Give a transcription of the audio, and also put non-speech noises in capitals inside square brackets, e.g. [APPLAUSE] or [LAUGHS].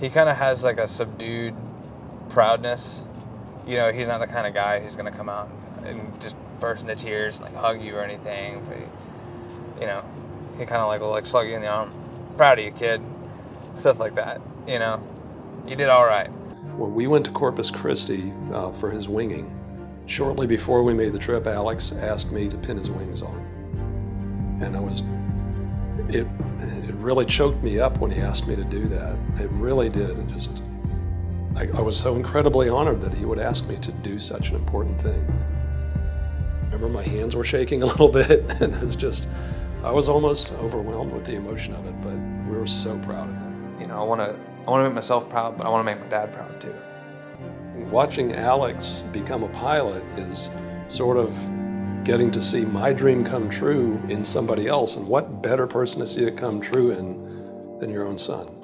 he kind of has like a subdued proudness. You know, he's not the kind of guy who's gonna come out and just burst into tears and like hug you or anything. But you know, he kind of like will like slug you in the arm. Proud of you, kid. Stuff like that. You know, you did all right. When we went to Corpus Christi uh, for his winging, shortly before we made the trip, Alex asked me to pin his wings on. And I was, it, it really choked me up when he asked me to do that. It really did. It just, I, I was so incredibly honored that he would ask me to do such an important thing. I remember my hands were shaking a little [LAUGHS] bit, and it was just, I was almost overwhelmed with the emotion of it, but we were so proud of him. You know, I want to I want to make myself proud, but I want to make my dad proud too. Watching Alex become a pilot is sort of getting to see my dream come true in somebody else, and what better person to see it come true in than your own son?